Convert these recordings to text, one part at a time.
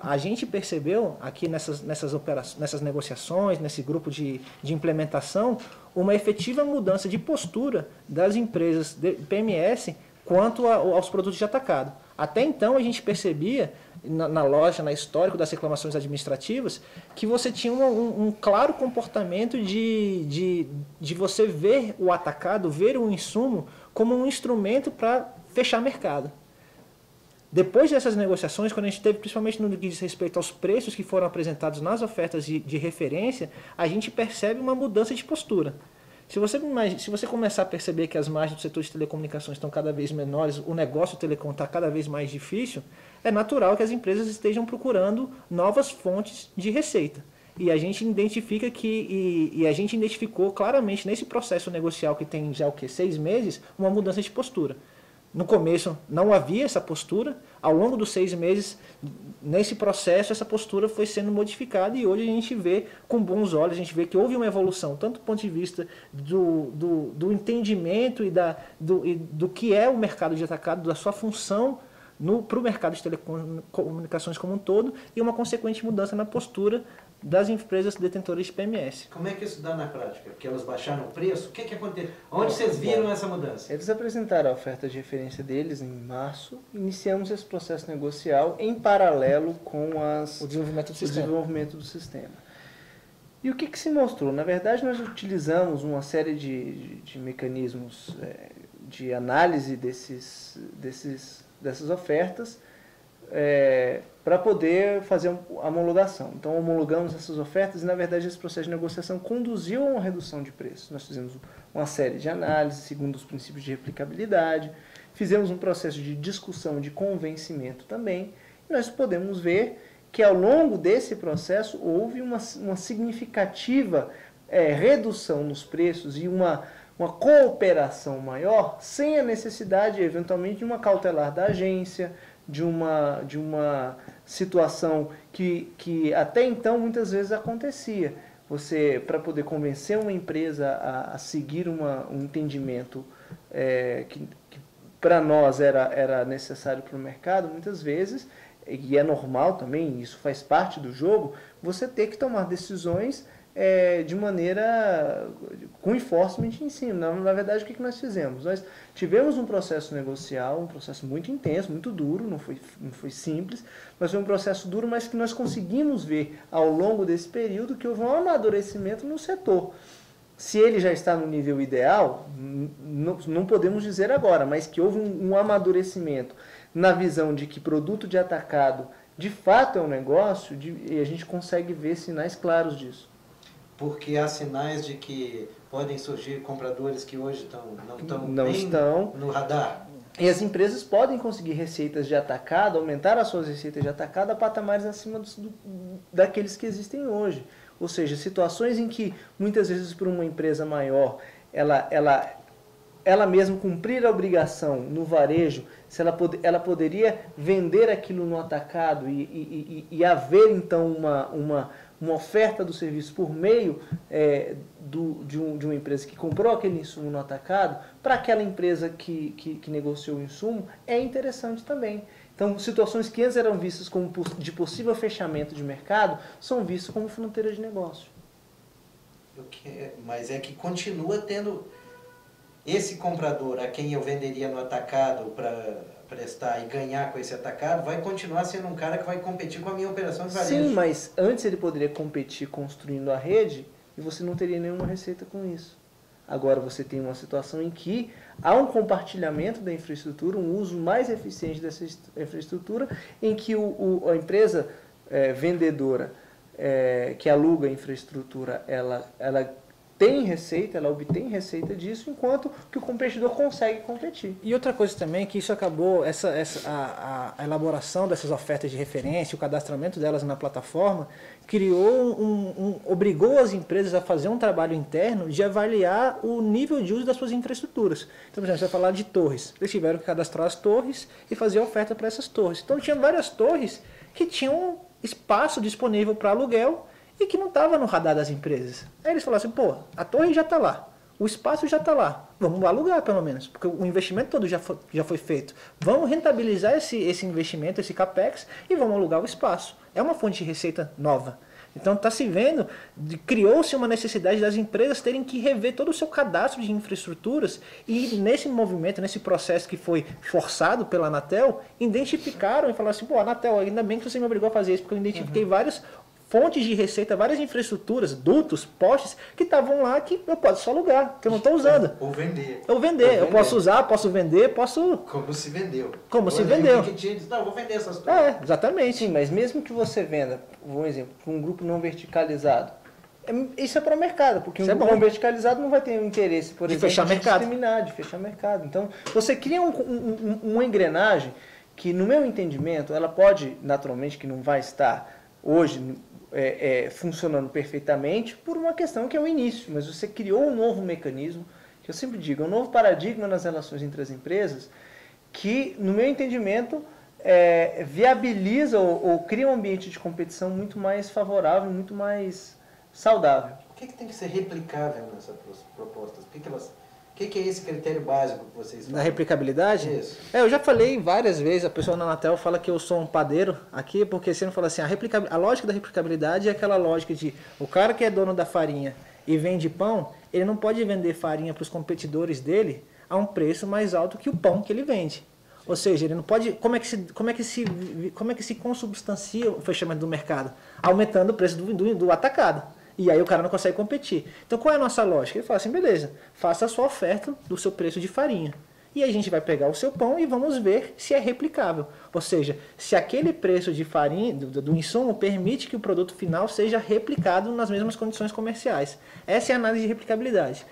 A gente percebeu aqui nessas, nessas, operações, nessas negociações, nesse grupo de, de implementação, uma efetiva mudança de postura das empresas de PMS quanto a, aos produtos de atacado. Até então a gente percebia na, na loja, na histórico das reclamações administrativas, que você tinha um, um, um claro comportamento de, de, de você ver o atacado, ver o insumo como um instrumento para fechar mercado. Depois dessas negociações, quando a gente teve, principalmente no que diz respeito aos preços que foram apresentados nas ofertas de, de referência, a gente percebe uma mudança de postura. Se você, se você começar a perceber que as margens do setor de telecomunicações estão cada vez menores, o negócio telecom está cada vez mais difícil, é natural que as empresas estejam procurando novas fontes de receita. E a gente identifica que, e, e, a gente identificou claramente nesse processo negocial que tem já o que seis meses, uma mudança de postura. No começo não havia essa postura, ao longo dos seis meses, nesse processo, essa postura foi sendo modificada e hoje a gente vê com bons olhos, a gente vê que houve uma evolução, tanto do ponto de vista do, do, do entendimento e, da, do, e do que é o mercado de atacado, da sua função para o mercado de telecomunicações como um todo, e uma consequente mudança na postura das empresas detentoras de PMS. Como é que isso dá na prática? Porque elas baixaram o preço? O que, que aconteceu? Onde vocês viram essa mudança? Eles apresentaram a oferta de referência deles em março. Iniciamos esse processo negocial em paralelo com as, o, desenvolvimento do, o sistema. desenvolvimento do sistema. E o que, que, se mostrou? Na verdade, nós utilizamos uma série de, de, de mecanismos é, de análise desses, desses, dessas ofertas é, para poder fazer a homologação. Então, homologamos essas ofertas e, na verdade, esse processo de negociação conduziu a uma redução de preço. Nós fizemos uma série de análises segundo os princípios de replicabilidade, fizemos um processo de discussão de convencimento também, e nós podemos ver que, ao longo desse processo, houve uma, uma significativa é, redução nos preços e uma, uma cooperação maior, sem a necessidade, eventualmente, de uma cautelar da agência, de uma, de uma situação que, que até então muitas vezes acontecia. Você, para poder convencer uma empresa a, a seguir uma, um entendimento é, que, que para nós era, era necessário para o mercado, muitas vezes, e é normal também, isso faz parte do jogo, você ter que tomar decisões é, de maneira com enforcement em cima. Na, verdade, o que, que nós fizemos? Nós tivemos um processo negocial, um processo muito intenso, muito duro, não foi, não foi simples, mas foi um processo duro, mas que nós conseguimos ver ao longo desse período que houve um amadurecimento no setor. Se ele já está no nível ideal, não, não podemos dizer agora, mas que houve um, um amadurecimento na visão de que produto de atacado de fato é um negócio de, e a gente consegue ver sinais claros disso porque há sinais de que podem surgir compradores que hoje estão, não estão não estão no radar. E as empresas podem conseguir receitas de atacado, aumentar as suas receitas de atacado a patamares acima do, do, daqueles que existem hoje. Ou seja, situações em que muitas vezes para uma empresa maior, ela, ela, ela mesma cumprir a obrigação no varejo, se ela, pod, ela poderia vender aquilo no atacado e, e, e, e haver então uma, uma uma oferta do serviço por meio é, do, de, um, de, uma empresa que comprou aquele insumo no atacado, para aquela empresa que, que, que, negociou o insumo, é interessante também. Então, situações que antes eram vistas como de possível fechamento de mercado, são vistas como fronteira de negócio. É, mas é que continua tendo esse comprador a quem eu venderia no atacado para prestar e ganhar com esse atacado, vai continuar sendo um cara que vai competir com a minha operação de varejo. Sim, mas antes ele poderia competir construindo a rede e você não teria nenhuma receita com isso. Agora você tem uma situação em que há um compartilhamento da infraestrutura, um uso mais eficiente dessa infraestrutura, em que o, o a empresa é, vendedora é, que aluga a infraestrutura, ela, ela tem receita, ela obtém receita disso, enquanto que o competidor consegue competir. E outra coisa também que isso acabou, essa, essa a, a elaboração dessas ofertas de referência, o cadastramento delas na plataforma, criou um, um, obrigou as empresas a fazer um trabalho interno de avaliar o nível de uso das suas infraestruturas. Então, por exemplo, você vai falar de torres. Eles tiveram que cadastrar as torres e fazer oferta para essas torres. Então, tinha várias torres que tinham espaço disponível para aluguel e que não estava no radar das empresas. Aí eles falaram assim, pô, a torre já está lá, o espaço já está lá. Vamos alugar, pelo menos, porque o investimento todo já foi, já foi feito. Vamos rentabilizar esse, esse investimento, esse capex, e vamos alugar o espaço. É uma fonte de receita nova. Então está se vendo, criou-se uma necessidade das empresas terem que rever todo o seu cadastro de infraestruturas e nesse movimento, nesse processo que foi forçado pela Anatel, identificaram e falaram assim, pô, Anatel, ainda bem que você me obrigou a fazer isso, porque eu identifiquei uhum. vários fontes de receita, várias infraestruturas, dutos, postes, que estavam lá que eu posso só alugar, que eu não estou usando. Ou vender. Ou vender. Ou eu vender. posso usar, posso vender, posso... Como se vendeu. Como Ou se vendeu. Que tinha, não, vou vender essas coisas. É, exatamente. Sim, mas mesmo que você venda, um exemplo, para um grupo não verticalizado, é, isso é para o mercado, porque isso um é grupo não verticalizado não vai ter um interesse, por de exemplo, fechar de mercado. discriminar, de fechar mercado. Então, você cria um, um, uma engrenagem que, no meu entendimento, ela pode, naturalmente, que não vai estar hoje é, é, funcionando perfeitamente por uma questão que é o início, mas você criou um novo mecanismo, que eu sempre digo, é um novo paradigma nas relações entre as empresas, que, no meu entendimento, é, viabiliza ou, ou, cria um ambiente de competição muito mais favorável, muito mais saudável. O que, que tem que ser replicável nessas propostas? O que, que elas que, que é esse critério básico que vocês falam? Da replicabilidade? Isso. É, eu já falei várias vezes, a pessoa na Anatel fala que eu sou um padeiro aqui, porque você não fala assim, a, a lógica da replicabilidade é aquela lógica de o cara que é dono da farinha e vende pão, ele não pode vender farinha para os competidores dele a um preço mais alto que o pão que ele vende. Ou seja, ele não pode. Como é que se, como é que se, como é que se consubstancia o fechamento do mercado? Aumentando o preço do, do, do atacado. E aí o cara não consegue competir. Então qual é a nossa lógica? Ele fala assim, beleza, faça a sua oferta do seu preço de farinha. E a gente vai pegar o seu pão e vamos ver se é replicável. Ou seja, se aquele preço de farinha, do, do insumo, permite que o produto final seja replicado nas mesmas condições comerciais. Essa é a análise de replicabilidade.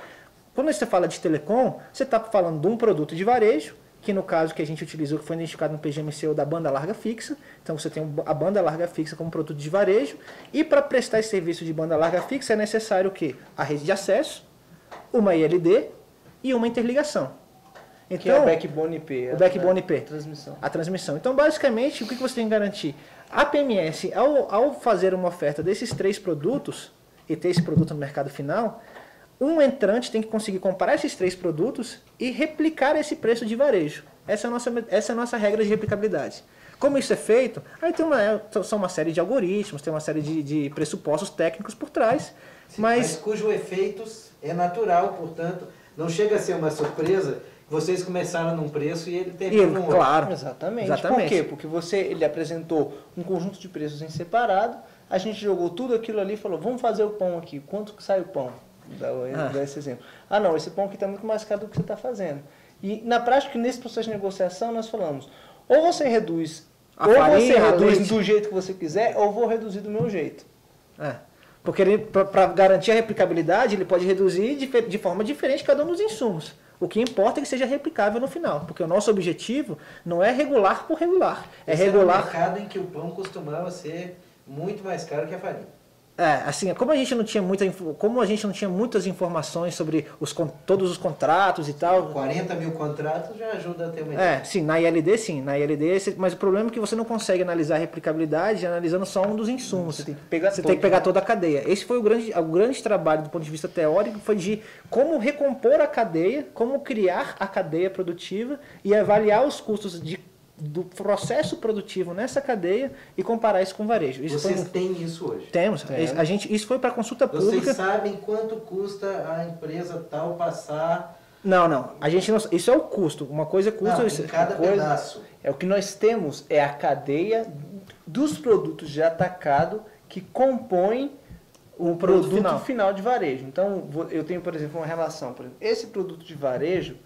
Quando você fala de telecom, você está falando de um produto de varejo que no caso que a gente utilizou, que foi identificado no PGMC, da banda larga fixa. Então você tem a banda larga fixa como produto de varejo. E para prestar esse serviço de banda larga fixa é necessário o quê? A rede de acesso, uma ILD e uma interligação. Então, que é o backbone IP. O backbone IP. A transmissão. A transmissão. Então, basicamente, o que você tem que garantir? A PMS, ao, ao fazer uma oferta desses três produtos, e ter esse produto no mercado final, um entrante tem que conseguir comparar esses três produtos e replicar esse preço de varejo. Essa é a nossa, essa é a nossa regra de replicabilidade. Como isso é feito? Aí tem uma, é, são uma série de algoritmos, tem uma série de, de pressupostos técnicos por trás. Sim, mas... mas cujo efeito é natural, portanto, não chega a ser uma surpresa vocês começaram num preço e ele terminou no outro. Claro. Exatamente. Exatamente. Por quê? Porque você, ele apresentou um conjunto de preços em separado, a gente jogou tudo aquilo ali e falou, vamos fazer o pão aqui. Quanto que sai o pão? Dá, ah. esse exemplo. Ah, não, esse pão aqui está muito mais caro do que você está fazendo. E na prática, nesse processo de negociação, nós falamos: ou você reduz, a ou farinha, você reduz do jeito que você quiser, ou vou reduzir do meu jeito. É. Porque para garantir a replicabilidade, ele pode reduzir de, de forma diferente cada um dos insumos. O que importa é que seja replicável no final, porque o nosso objetivo não é regular por regular, é Esse regular. É um mercado em que o pão costumava ser muito mais caro que a farinha. É, assim, como a gente não tinha muita, como a gente não tinha muitas informações sobre os, todos os contratos e tal. 40 mil contratos já ajuda a ter uma ideia. É, sim, na ILD sim, na ILD, mas o problema é que você não consegue analisar a replicabilidade analisando só um dos insumos. Você tem que pegar, você tem que pegar toda a cadeia. Esse foi o grande, o grande trabalho do ponto de vista teórico, foi de como recompor a cadeia, como criar a cadeia produtiva e avaliar os custos de do processo produtivo nessa cadeia e comparar isso com o varejo. Isso Vocês foi... têm isso hoje? Temos. A gente, isso foi para consulta pública. Vocês sabem quanto custa a empresa tal passar... Não, não. A gente não, isso é o custo. Uma coisa é custa... Não, em cada coisa, pedaço. É o que nós temos, é a cadeia dos produtos de atacado que compõem o, produto, produto final. final. de varejo. Então, eu tenho, por exemplo, uma relação. Por exemplo, esse produto de varejo,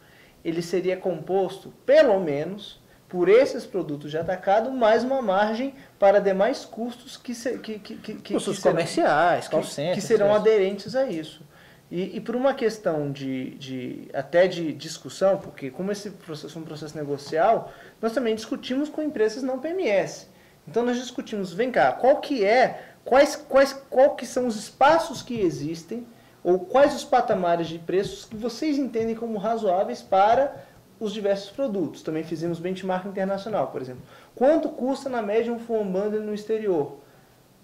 ele seria composto, pelo menos por esses produtos de atacado, mais uma margem para demais custos que, se, que, que, que, custos que comerciais, serão, que, que serão aderentes a isso. E, e, por uma questão de, de até de discussão, porque como esse processo é um processo negocial, nós também discutimos com empresas não PMS. Então nós discutimos, vem cá, qual que é, quais, quais, qual que são os espaços que existem, ou quais os patamares de preços que vocês entendem como razoáveis para os diversos produtos. Também fizemos benchmark internacional, por exemplo. Quanto custa na média um phone bundle no exterior?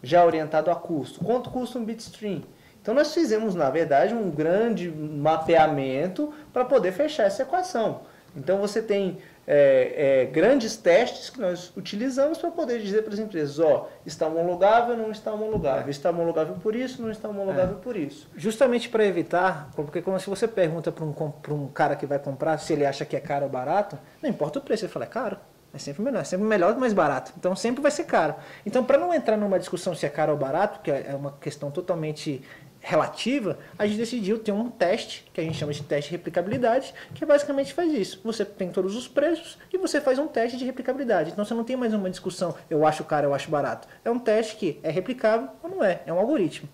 Já orientado a custo. Quanto custa um bitstream? Então nós fizemos, na verdade, um grande mapeamento para poder fechar essa equação. Então você tem é, é, grandes testes que nós utilizamos para poder dizer para as empresas, ó, está homologável, não está homologável, está homologável por isso, não está homologável é. por isso. Justamente para evitar, porque como se você pergunta para um, um cara que vai comprar se ele acha que é caro ou barato, não importa o preço, ele fala, é caro. É sempre melhor, é sempre melhor do mais barato. Então sempre vai ser caro. Então, para não entrar numa discussão se é caro ou barato, que é uma questão totalmente relativa, a gente decidiu ter um teste, que a gente chama de teste de replicabilidade, que basicamente faz isso. Você tem todos os preços e você faz um teste de replicabilidade. Então você não tem mais uma discussão, eu acho caro, eu acho barato. É um teste que é replicável ou não é, é um algoritmo.